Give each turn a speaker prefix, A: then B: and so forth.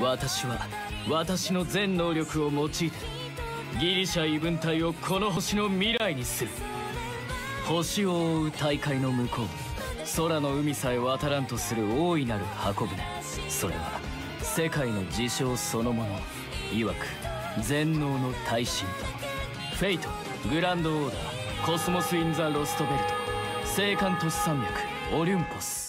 A: 私は私の全能力を用いてギリシャ異聞帯をこの星の未来にする。星を覆う大海の向こう。空の海さえ渡らんとする大いなる箱舟それは世界の事象そのもの。いわく全能の大神と Fate/Grand Order Cosmos in the Lostbelt。星間都市山脈。オリュンポス。